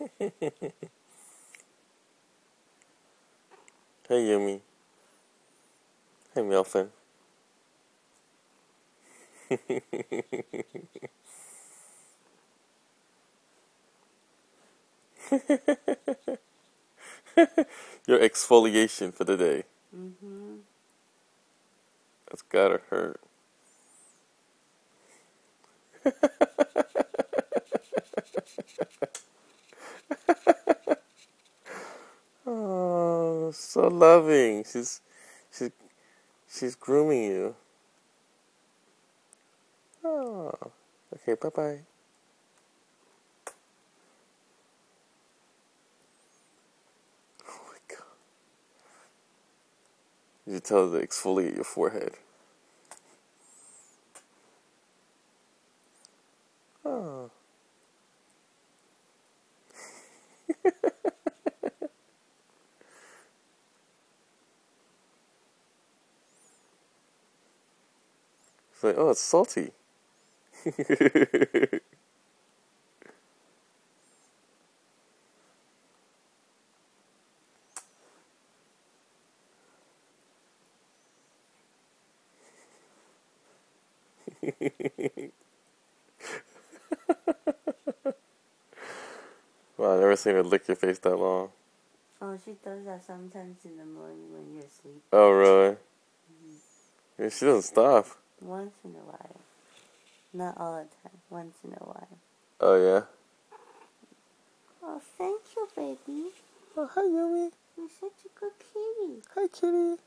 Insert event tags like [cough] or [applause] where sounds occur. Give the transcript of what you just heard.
[laughs] hey, Eumy. Hey, Milfin. [laughs] Your exfoliation for the day. Mm-hmm. That's gotta hurt. [laughs] so loving. She's she's she's grooming you. Oh, okay. Bye bye. Oh my god. You tell her to exfoliate your forehead. Oh. It's like, oh, it's salty. [laughs] wow, I've never seen her lick your face that long. Oh, she does that sometimes in the morning when you're asleep. Oh, really? Mm-hmm. Yeah, she doesn't stop. Once in a while. Not all the time. Once in a while. Oh, yeah? Oh, thank you, baby. Oh, hi, Eumy. You're such a good kitty. Hi, kitty.